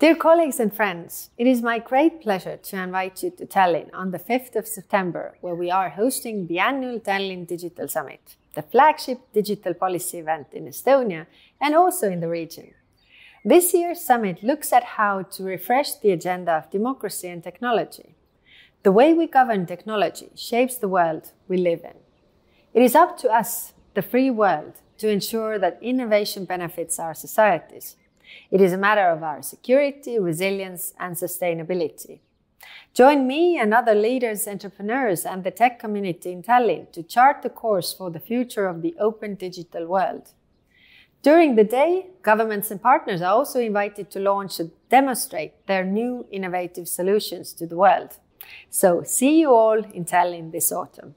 Dear colleagues and friends, it is my great pleasure to invite you to Tallinn on the 5th of September, where we are hosting the annual Tallinn Digital Summit, the flagship digital policy event in Estonia and also in the region. This year's summit looks at how to refresh the agenda of democracy and technology. The way we govern technology shapes the world we live in. It is up to us, the free world, to ensure that innovation benefits our societies it is a matter of our security, resilience, and sustainability. Join me and other leaders, entrepreneurs, and the tech community in Tallinn to chart the course for the future of the open digital world. During the day, governments and partners are also invited to launch and demonstrate their new innovative solutions to the world. So, see you all in Tallinn this autumn.